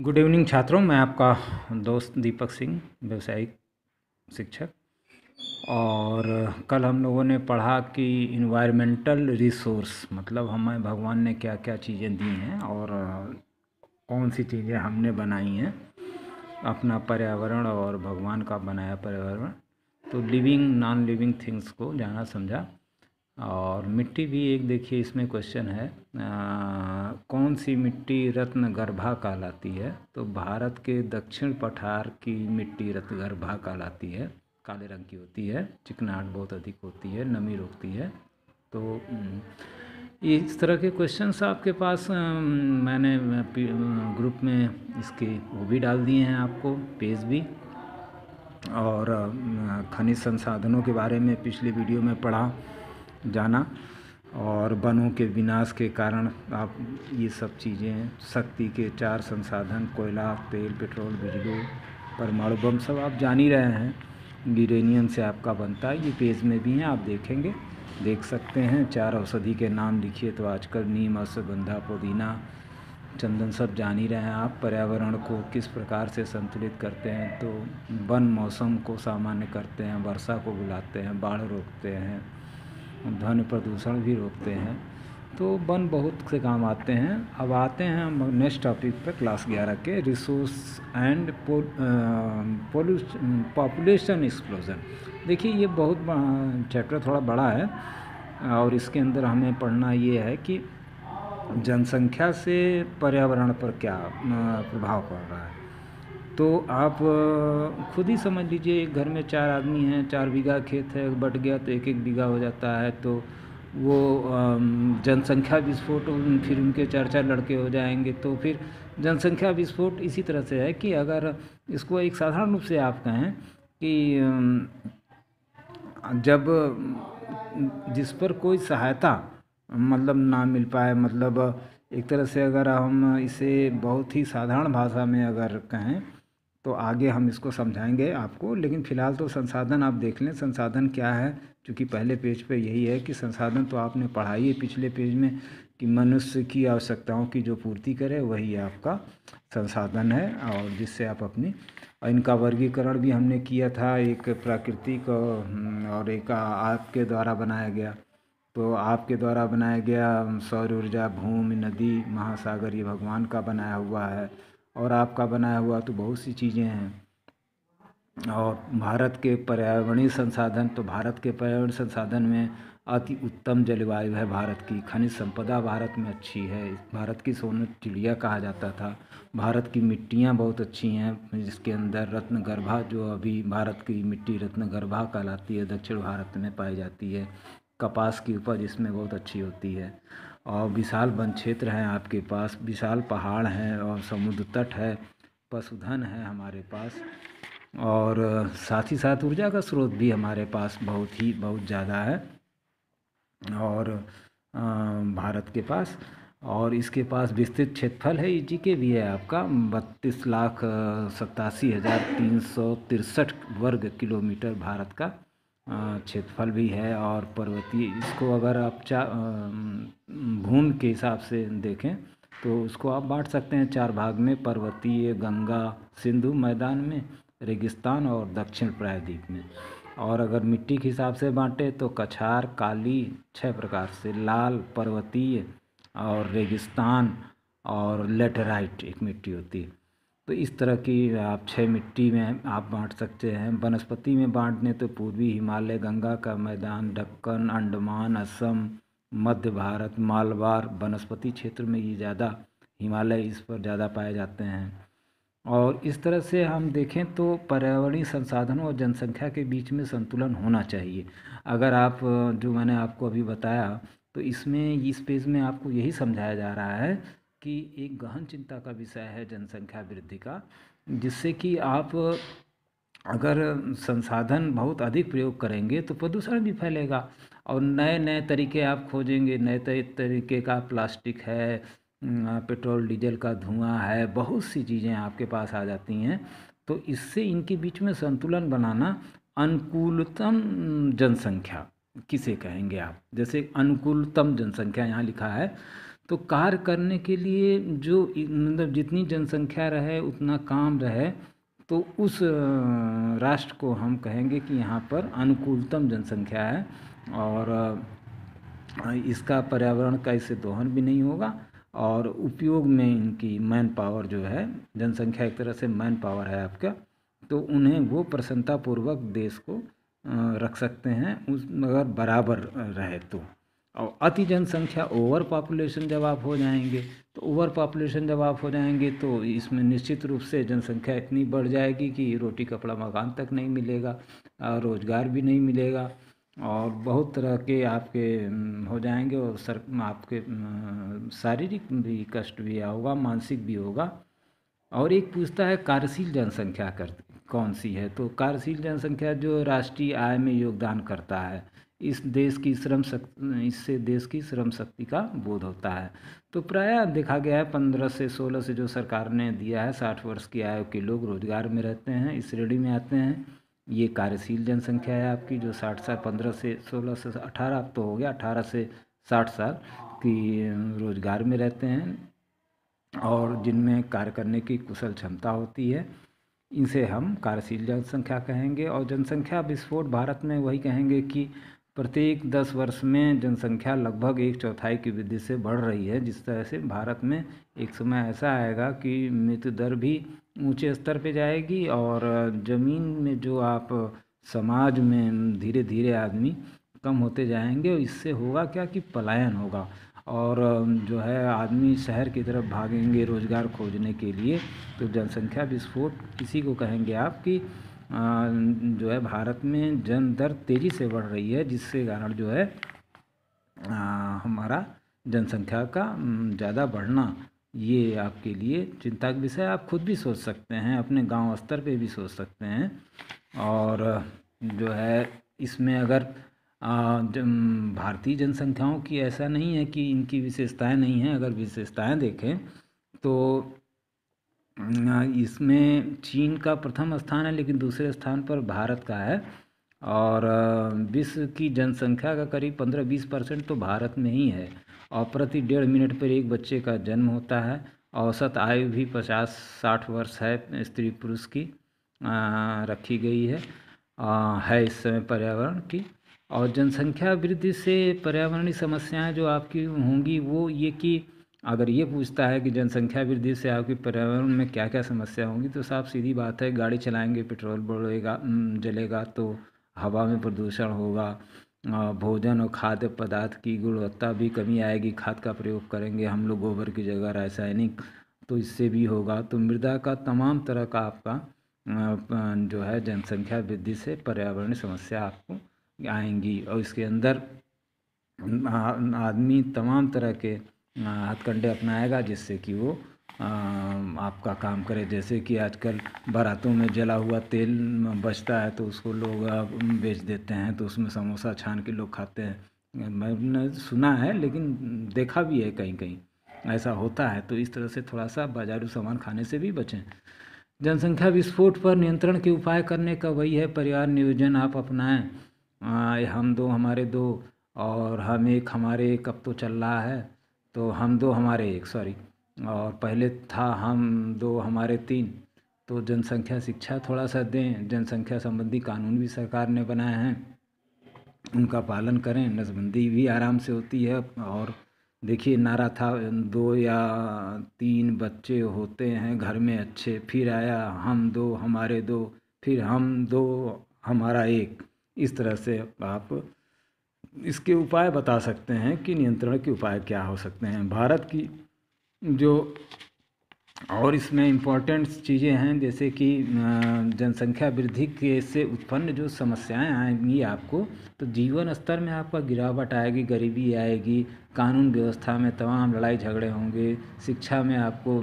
Good evening छात्रों। मैं आपका दोस्त दीपक सिंह, व्यवसायिक शिक्षक। और कल हम लोगों ने पढ़ा कि इन्वायरमेंटल रिसोर्स मतलब हमें भगवान ने क्या क्या चीज़ें दी हैं और कौन सी चीज़ें हमने बनाई हैं, अपना पर्यावरण और भगवान का बनाया पर्यावरण। तो लिविंग नॉन लिविंग थिंग्स को जाना समझा और मिट्टी भी एक देखिए इसमें क्वेश्चन है। आ, कौन सी मिट्टी रत्न गर्भा कहलाती है? तो भारत के दक्षिण पठार की मिट्टी रत्न गर्भा कहलाती है। काले रंग की होती है चिकनाहट बहुत अधिक होती है नमी रोकती है। तो इस तरह के क्वेश्चंस आपके पास मैंने ग्रुप में इसके वो भी डाल दिए हैं आपको पेज भी। और खनिज संसाधनों के बारे में पिछले वीडियो में पढ़ा। जाना और वनों के विनाश के कारण आप ये सब चीज़ें शक्ति के चार संसाधन, कोयला, तेल, पेट्रोल, बिजली, परमाणु बम सब आप जान ही रहे हैं। यूरेनियम से आपका बनता है, ये पेज में भी हैं, आप देखेंगे। देख सकते हैं, चार औषधि के नाम लिखिए तो आजकल नीम, अश्वगंधा, पुदीना, चंदन सब जान ही रहे हैं आप। पर्यावरण को किस प्रकार से संतुलित करते हैं तो वन मौसम को सामान्य करते हैं, वर्षा को बुलाते हैं, बाढ़ रोकते हैं। ध्वनि प्रदूषण भी रोकते हैं। तो वन बहुत से काम आते हैं। अब आते हैं हम नेक्स्ट टॉपिक पे क्लास ग्यारह के रिसोर्स एंड पॉपुलेशन एक्सप्लोजन देखिए, ये बहुत चैप्टर थोड़ा बड़ा है और इसके अंदर हमें पढ़ना ये है कि जनसंख्या से पर्यावरण पर क्या प्रभाव पड़ रहा है। तो आप खुद ही समझ लीजिए, एक घर में चार आदमी हैं, चार बीघा खेत है, बट गया तो एक एक बीघा हो जाता है तो वो जनसंख्या विस्फोट फिर उनके चार चार लड़के हो जाएँगे तो फिर जनसंख्या विस्फोट इसी तरह से है कि अगर इसको एक साधारण रूप से आप कहें कि जब, जिस पर कोई सहायता मतलब ना मिल पाए मतलब एक तरह से अगर हम इसे बहुत ही साधारण भाषा में अगर कहें तो आगे हम इसको समझाएँगे आपको। लेकिन फ़िलहाल तो संसाधन आप देख लें, संसाधन क्या है? क्योंकि पहले पेज पे यही है कि संसाधन तो आपने पढ़ाई है पिछले पेज में कि मनुष्य की आवश्यकताओं की जो पूर्ति करे, वही आपका संसाधन है और जिससे आप अपनी, इनका वर्गीकरण भी हमने किया था, एक प्राकृतिक और एक आपके द्वारा बनाया गया। तो आपके द्वारा बनाया गया सौर ऊर्जा, भूमि, नदी, महासागर, ये भगवान का बनाया हुआ है। और आपका बनाया हुआ तो बहुत सी चीज़ें हैं। और भारत के पर्यावरणीय संसाधन तो भारत के पर्यावरण संसाधन में अति उत्तम जलवायु है भारत की। खनिज संपदा भारत में अच्छी है। भारत की सोन चिड़िया कहा जाता था। भारत की मिट्टियाँ बहुत अच्छी हैं, जिसके अंदर रत्न गर्भा जो अभी भारत की मिट्टी रत्न गर्भा कहलाती है, दक्षिण भारत में पाई जाती है। कपास की उपज इसमें बहुत अच्छी होती है। और विशाल वन क्षेत्र हैं आपके पास, विशाल पहाड़ हैं और समुद्र तट है, पशुधन है हमारे पास और साथ ही साथ ऊर्जा का स्रोत भी हमारे पास बहुत ही, बहुत ज़्यादा है और भारत के पास और इसके पास विस्तृत क्षेत्रफल है जी के भी है आपका बत्तीस लाख सत्तासी हज़ार तीन सौ तिरसठ वर्ग किलोमीटर भारत का क्षेत्रफल भी है और पर्वतीय, इसको अगर आप चा भूमि के हिसाब से देखें तो उसको आप बांट सकते हैं चार भाग में, पर्वतीय, गंगा, सिंधु मैदान में, रेगिस्तान और दक्षिण प्रायद्वीप में। और अगर मिट्टी के हिसाब से बांटे तो कछार, काली, छह प्रकार से, लाल, पर्वतीय और रेगिस्तान और लेटराइट एक मिट्टी होती है। तो इस तरह की आप छः मिट्टी में आप बांट सकते हैं। वनस्पति में बांटने तो पूर्वी हिमालय, गंगा का मैदान दक्कन अंडमान, असम, मध्य भारत, मालवार वनस्पति क्षेत्र में ये ज़्यादा हिमालय इस पर ज़्यादा पाए जाते हैं। और इस तरह से हम देखें तो पर्यावरणीय संसाधनों और जनसंख्या के बीच में संतुलन होना चाहिए। अगर आप, जो मैंने आपको अभी बताया तो इसमें, इस पेज में आपको यही समझाया जा रहा है कि एक गहन चिंता का विषय है जनसंख्या वृद्धि का, जिससे कि आप अगर संसाधन बहुत अधिक प्रयोग करेंगे तो प्रदूषण भी फैलेगा। और नए नए तरीके आप खोजेंगे नए तरीके का प्लास्टिक है पेट्रोल, डीजल का धुआँ है, बहुत सी चीज़ें आपके पास आ जाती हैं। तो इससे इनके बीच में संतुलन बनाना अनुकूलतम जनसंख्या, किसे कहेंगे आप? जैसे अनुकूलतम जनसंख्या यहाँ लिखा है तो कार्य करने के लिए जो मतलब जितनी जनसंख्या रहे, उतना काम रहे तो उस राष्ट्र को हम कहेंगे कि यहाँ पर अनुकूलतम जनसंख्या है और इसका पर्यावरण का इससे दोहन भी नहीं होगा और उपयोग में इनकी मैन पावर जो है, जनसंख्या एक तरह से मैन पावर है आपका तो उन्हें वो प्रसन्नतापूर्वक देश को रख सकते हैं उस, अगर बराबर रहे तो। और अति जनसंख्या ओवर पॉपुलेशन जब आप हो जाएँगे तो ओवर पॉपुलेशन जब आप हो जाएँगे तो इसमें निश्चित रूप से जनसंख्या इतनी बढ़ जाएगी कि रोटी, कपड़ा, मकान तक नहीं मिलेगा रोज़गार भी नहीं मिलेगा और बहुत तरह के आपके हो जाएँगे और सर, आपके शारीरिक भी कष्ट भी होगा, मानसिक भी होगा। और एक पूछता है, कार्यशील जनसंख्या कर, कौन सी है? तो कार्यशील जनसंख्या जो राष्ट्रीय आय में योगदान करता है इस देश की श्रम शक्ति, इससे देश की श्रम शक्ति का बोध होता है। तो प्राय देखा गया है, पंद्रह से सोलह से जो सरकार ने दिया है, साठ वर्ष की आयु के लोग रोज़गार में रहते हैं, इस श्रेणी में आते हैं। ये कार्यशील जनसंख्या है आपकी, जो साठ साल, पंद्रह से सोलह से अठारह तो हो गया, अठारह से साठ साल की रोज़गार में रहते हैं और जिनमें कार्य करने की कुशल क्षमता होती है इनसे हम कार्यशील जनसंख्या कहेंगे। और जनसंख्या विस्फोट भारत में वही कहेंगे कि प्रत्येक दस वर्ष में जनसंख्या लगभग एक चौथाई की वृद्धि से बढ़ रही है, जिस तरह से भारत में एक समय ऐसा आएगा कि मृत्यु दर भी ऊँचे स्तर पे जाएगी और ज़मीन में जो आप समाज में धीरे धीरे आदमी कम होते जाएँगे, इससे होगा क्या कि पलायन होगा और जो है आदमी शहर की तरफ़ भागेंगे रोज़गार खोजने के लिए तो जनसंख्या विस्फोट किसी को कहेंगे आप कि जो है भारत में जन दर तेज़ी से बढ़ रही है, जिसके कारण जो है हमारा जनसंख्या का ज़्यादा बढ़ना, ये आपके लिए चिंता का विषय आप खुद भी सोच सकते हैं, अपने गाँव स्तर पे भी सोच सकते हैं। और जो है, इसमें अगर भारतीय जनसंख्याओं की ऐसा नहीं है कि इनकी विशेषताएँ नहीं हैं, अगर विशेषताएँ देखें तो इसमें चीन का प्रथम स्थान है लेकिन दूसरे स्थान पर भारत का है। और विश्व की जनसंख्या का करीब पंद्रह बीस परसेंट तो भारत में ही है। और प्रति डेढ़ मिनट पर एक बच्चे का जन्म होता है। औसत आयु भी पचास साठ वर्ष है स्त्री पुरुष की आ, रखी गई है आ, है इस समय पर्यावरण की। और जनसंख्या वृद्धि से पर्यावरणीय समस्याएँ जो आपकी होंगी वो ये कि अगर ये पूछता है कि जनसंख्या वृद्धि से आपकी पर्यावरण में क्या क्या समस्या होंगी तो साफ़ सीधी बात है, गाड़ी चलाएँगे, पेट्रोल बढ़ेगा जलेगा तो हवा में प्रदूषण होगा भोजन और खाद्य पदार्थ की गुणवत्ता भी कमी आएगी, खाद का प्रयोग करेंगे हम लोग, गोबर की जगह रासायनिक तो इससे भी होगा। तो मृदा का तमाम तरह का आपका जो है जनसंख्या वृद्धि से पर्यावरण समस्या आपको आएँगी। और इसके अंदर आदमी तमाम तरह के हथकंडे अपनाएगा जिससे कि वो आपका काम करे। जैसे कि आजकल बारातों में जला हुआ तेल बचता है तो उसको लोग बेच देते हैं तो उसमें समोसा छान के लोग खाते हैं। मैंने सुना है लेकिन देखा भी है कहीं कहीं। ऐसा होता है तो इस तरह से थोड़ा सा बाजारू सामान खाने से भी बचें। जनसंख्या विस्फोट पर नियंत्रण के उपाय करने का वही है परिवार नियोजन आप अपनाएँ। हम दो, हमारे दो और हम एक, हमारे एक, अब तो चल रहा है। तो हम दो हमारे एक सॉरी और पहले था हम दो हमारे तीन। तो जनसंख्या शिक्षा थोड़ा सा दें, जनसंख्या संबंधी कानून भी सरकार ने बनाए हैं, उनका पालन करें, नसबंदी भी आराम से होती है। और देखिए, नारा था, दो या तीन बच्चे होते हैं, घर में अच्छे, फिर आया हम दो, हमारे दो, फिर हम दो, हमारा एक। इस तरह से आप इसके उपाय बता सकते हैं कि नियंत्रण के उपाय क्या हो सकते हैं? भारत की जो और इसमें इम्पोर्टेंट चीज़ें हैं, जैसे कि जनसंख्या वृद्धि के से उत्पन्न जो समस्याएँ आएँगी आपको तो जीवन स्तर में आपका गिरावट आएगी, गरीबी आएगी, कानून व्यवस्था में तमाम लड़ाई झगड़े होंगे, शिक्षा में आपको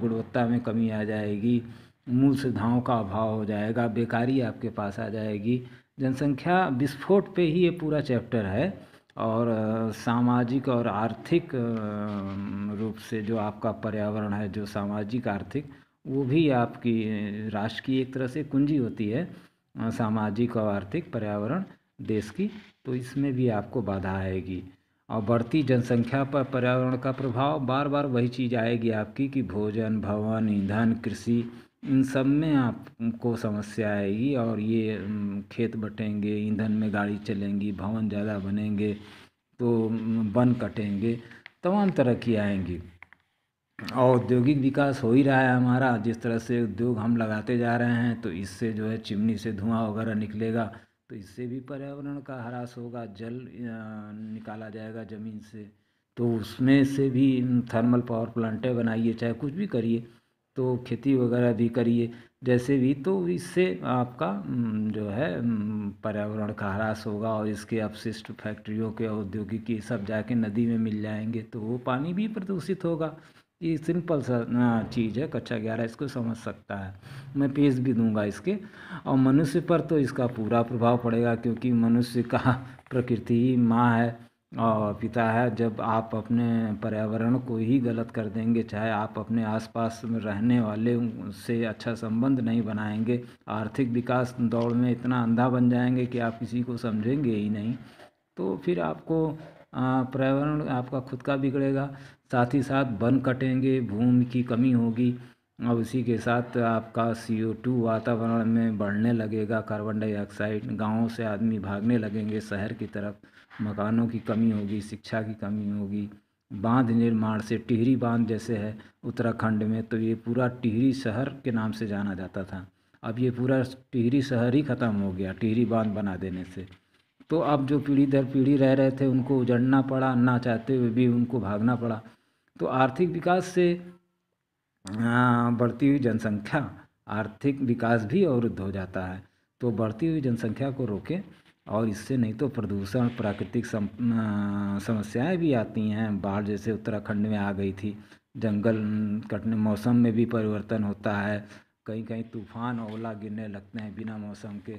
गुणवत्ता में कमी आ जाएगी, मूल सुविधाओं का अभाव हो जाएगा, बेकारी आपके पास आ जाएगी जनसंख्या विस्फोट पे ही ये पूरा चैप्टर है और सामाजिक और आर्थिक रूप से जो आपका पर्यावरण है, जो सामाजिक आर्थिक, वो भी आपकी राष्ट्र की एक तरह से कुंजी होती है सामाजिक और आर्थिक पर्यावरण देश की। तो इसमें भी आपको बाधा आएगी। और बढ़ती जनसंख्या पर पर्यावरण का प्रभाव बार बार वही चीज़ आएगी आपकी कि भोजन, भवन, ईंधन, कृषि इन सब में आपको समस्या आएगी और ये खेत बटेंगे, ईंधन में गाड़ी चलेंगी, भवन ज़्यादा बनेंगे तो वन कटेंगे, तमाम तरह की आएँगी। औद्योगिक विकास हो ही रहा है हमारा। जिस तरह से उद्योग हम लगाते जा रहे हैं तो इससे जो है चिमनी से धुआँ वगैरह निकलेगा तो इससे भी पर्यावरण का ह्रास होगा, जल निकाला जाएगा ज़मीन से। तो उसमें से भी थर्मल पावर प्लांटें बनाइए, चाहे कुछ भी करिए। तो खेती वगैरह भी करिए, जैसे भी तो इससे आपका जो है पर्यावरण का ह्रास होगा और इसके अपशिष्ट फैक्ट्रियों के औद्योगिकी सब जाके नदी में मिल जाएँगे तो वो पानी भी प्रदूषित होगा। ये सिंपल सा चीज़ है कच्चा ग्यारह, इसको समझ सकता है। मैं पेश भी दूँगा इसके। और मनुष्य पर तो इसका पूरा प्रभाव पड़ेगा, क्योंकि मनुष्य का प्रकृति ही माँ है। पिता है, जब आप अपने पर्यावरण को ही गलत कर देंगे, चाहे आप अपने आसपास में रहने वाले से अच्छा संबंध नहीं बनाएँगे, आर्थिक विकास दौड़ में इतना अंधा बन जाएँगे कि आप किसी को समझेंगे ही नहीं तो फिर आपको पर्यावरण आपका खुद का बिगड़ेगा। साथ ही साथ वन कटेंगे, भूमि की कमी होगी और उसी के साथ आपका सी ओ टू वातावरण में बढ़ने लगेगा कार्बन डाइऑक्साइड गाँवों से आदमी भागने लगेंगे, शहर की तरफ़, मकानों की कमी होगी, शिक्षा की कमी होगी, बाँध निर्माण से टिहरी बाँध जैसे है उत्तराखंड में तो ये पूरा टिहरी शहर के नाम से जाना जाता था। अब ये पूरा टिहरी शहर ही ख़त्म हो गया, टिहरी बाँध बना देने से। तो अब जो पीढ़ी दर पीढ़ी रह रहे थे, उनको उजड़ना पड़ा, ना चाहते हुए भी उनको भागना पड़ा। तो आर्थिक विकास से बढ़ती हुई जनसंख्या, आर्थिक विकास भी अवरुद्ध हो जाता है। तो बढ़ती हुई जनसंख्या को रोकें और इससे नहीं तो प्रदूषण, प्राकृतिक सम समस्याएँ भी आती हैं। बाढ़ जैसे उत्तराखंड में आ गई थी, जंगल कटने, मौसम में भी परिवर्तन होता है। कहीं कहीं तूफ़ान, ओला गिरने लगते हैं बिना मौसम के।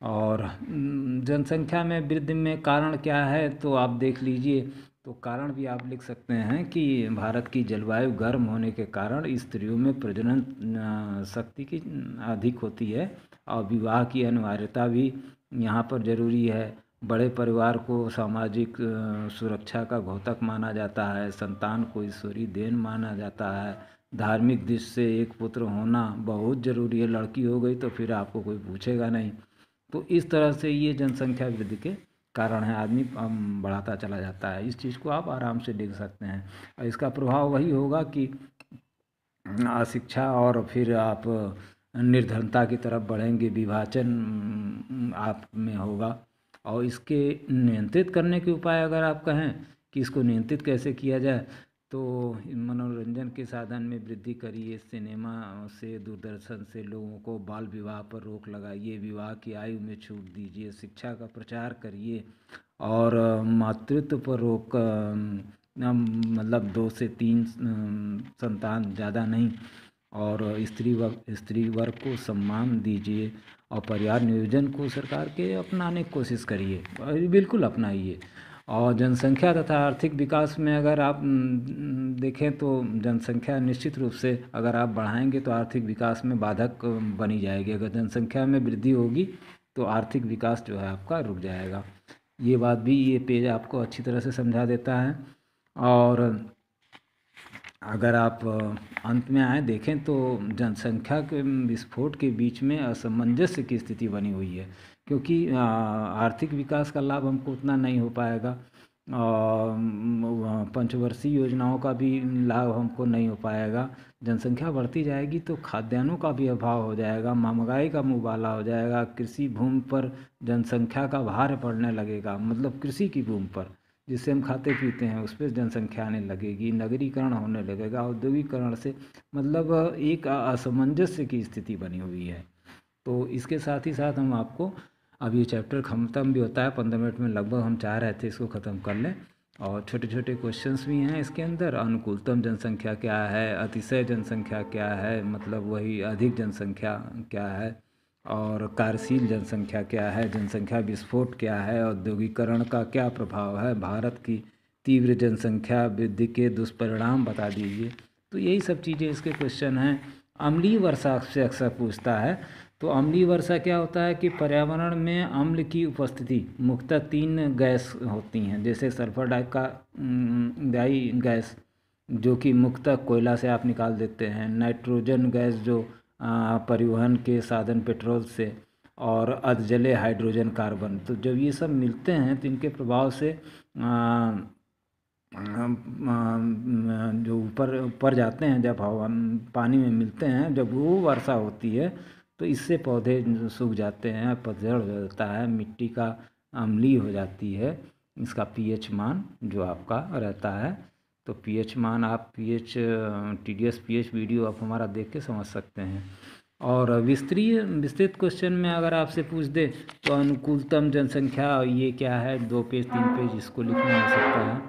और जनसंख्या में वृद्धि में कारण क्या है तो आप देख लीजिए तो कारण भी आप लिख सकते हैं कि भारत की जलवायु गर्म होने के कारण स्त्रियों में प्रजनन शक्ति की, अधिक होती है और विवाह की अनिवार्यता भी यहाँ पर ज़रूरी है। बड़े परिवार को सामाजिक सुरक्षा का घोतक माना जाता है, संतान को ईश्वरीय देन माना जाता है। धार्मिक दृष्टि से एक पुत्र होना बहुत ज़रूरी है। लड़की हो गई तो फिर आपको कोई पूछेगा नहीं। तो इस तरह से ये जनसंख्या वृद्धि के कारण है, आदमी बढ़ाता चला जाता है। इस चीज़ को आप आराम से देख सकते हैं। और इसका प्रभाव वही होगा कि अशिक्षा और फिर आप निर्धनता की तरफ़ बढ़ेंगे, विभाजन आप में होगा। और इसके नियंत्रित करने के उपाय अगर आप कहें कि इसको नियंत्रित कैसे किया जाए तो मनोरंजन के साधन में वृद्धि करिए, सिनेमा से, दूरदर्शन से, लोगों को बाल विवाह पर रोक लगाइए, विवाह की आयु में छूट दीजिए, शिक्षा का प्रचार करिए और मातृत्व पर रोक मतलब दो से तीन संतान ज़्यादा नहीं और स्त्री वर्ग स्त्री वर्ग को सम्मान दीजिए और परिवार नियोजन को सरकार के अपनाने की कोशिश करिए बिल्कुल अपनाइए। और जनसंख्या तथा आर्थिक विकास में अगर आप देखें तो जनसंख्या निश्चित रूप से अगर आप बढ़ाएँगे तो आर्थिक विकास में बाधक बनी जाएगी। अगर जनसंख्या में वृद्धि होगी तो आर्थिक विकास जो है आपका रुक जाएगा। ये बात भी ये पेज आपको अच्छी तरह से समझा देता है। और अगर आप अंत में आए, देखें तो जनसंख्या के विस्फोट के बीच में असमंजस्य की स्थिति बनी हुई है। क्योंकि आर्थिक विकास का लाभ हमको उतना नहीं हो पाएगा। पंचवर्षीय योजनाओं का भी लाभ हमको नहीं हो पाएगा। जनसंख्या बढ़ती जाएगी तो खाद्यान्नों का भी अभाव हो जाएगा, महँगाई का मुबाला हो जाएगा, कृषि भूमि पर जनसंख्या का भार पड़ने लगेगा मतलब कृषि की भूमि पर, जिससे हम खाते पीते हैं उस पर जनसंख्या आने लगेगी, नगरीकरण होने लगेगा, औद्योगिकरण से मतलब एक असमंजस्य की स्थिति बनी हुई है। तो इसके साथ ही साथ हम आपको अब ये चैप्टर खत्म भी होता है, पंद्रह मिनट में लगभग हम चाह रहे थे इसको ख़त्म कर लें। और छोटे छोटे क्वेश्चंस भी हैं इसके अंदर। अनुकूलतम जनसंख्या क्या है? अतिशय जनसंख्या क्या है? मतलब वही अधिक जनसंख्या क्या है? और कार्यशील जनसंख्या क्या है? जनसंख्या विस्फोट क्या है? औद्योगिकरण का क्या प्रभाव है? भारत की तीव्र जनसंख्या वृद्धि के दुष्परिणाम बता दीजिए। तो यही सब चीज़ें इसके क्वेश्चन हैं। अमली वर्षा से अक्सर पूछता है तो अम्लीय वर्षा क्या होता है कि पर्यावरण में अम्ल की उपस्थिति मुख्यतः तीन गैस होती हैं, जैसे सल्फ़र डाई का डाई गैस जो कि मुख्यतः कोयला से आप निकाल देते हैं, नाइट्रोजन गैस जो परिवहन के साधन पेट्रोल से और अधजले हाइड्रोजन कार्बन। तो जब ये सब मिलते हैं तो इनके प्रभाव से जो ऊपर ऊपर जाते हैं, जब हवा, पानी में मिलते हैं, जब वो वर्षा होती है तो इससे पौधे सूख जाते हैं, पतझड़ हो जाता है, मिट्टी का अम्लीय हो जाती है। इसका पीएच मान जो आपका रहता है तो पीएच मान आप pH T D S P H video आप हमारा देख के समझ सकते हैं। और विस्तरीय विस्तृत क्वेश्चन में अगर आपसे पूछ दे तो अनुकूलतम जनसंख्या ये क्या है? दो पेज, तीन पेज इसको लिखना हो सकता है।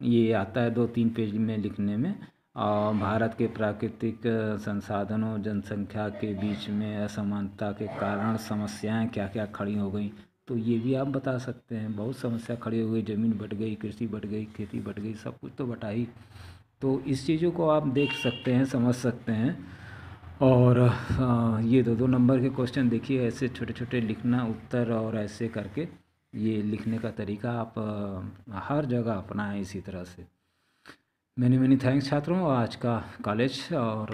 ये आता है दो, तीन पेज में लिखने में। और भारत के प्राकृतिक संसाधनों, जनसंख्या के बीच में असमानता के कारण समस्याएँ क्या क्या खड़ी हो गई? तो ये भी आप बता सकते हैं। बहुत समस्या खड़ी हो गई। ज़मीन बट गई, कृषि बट गई, खेती बट गई, सब कुछ तो बटा ही। तो इस चीज़ों को आप देख सकते हैं, समझ सकते हैं। और ये दो दो नंबर के क्वेश्चन देखिए, ऐसे छोटे छोटे लिखना उत्तर और ऐसे करके ये लिखने का तरीका आप हर जगह अपनाएँ इसी तरह से। मैनी मैनी थैंक्स छात्रों, आज का कॉलेज और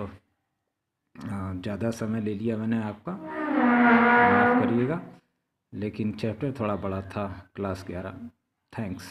ज़्यादा समय ले लिया मैंने आपका। माफ़ करिएगा, लेकिन चैप्टर थोड़ा बड़ा था क्लास ग्यारह। थैंक्स